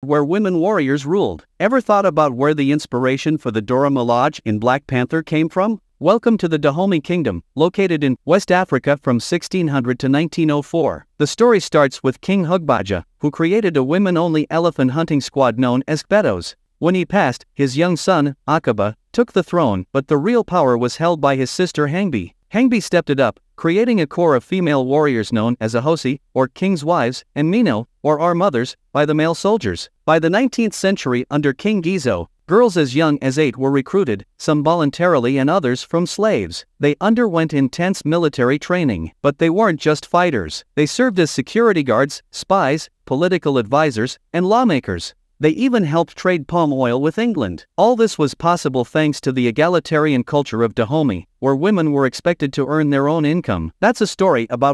where women warriors ruled. Ever thought about where the inspiration for the Dora Milaje in Black Panther came from? Welcome to the Dahomey Kingdom, located in West Africa from 1600 to 1904. The story starts with King Houegbadja, who created a women only elephant hunting squad known as Gbetos. When he passed, his young son, Akaba, took the throne, but the real power was held by his sister Hangbe. Hangbe stepped it up, creating a corps of female warriors known as Ahosi, or King's Wives, and Mino, or Our Mothers, by the male soldiers. By the 19th century under King Ghezo, girls as young as eight were recruited, some voluntarily and others from slaves. They underwent intense military training, but they weren't just fighters. They served as security guards, spies, political advisors, and lawmakers. They even helped trade palm oil with England. All this was possible thanks to the egalitarian culture of Dahomey, where women were expected to earn their own income. That's a story about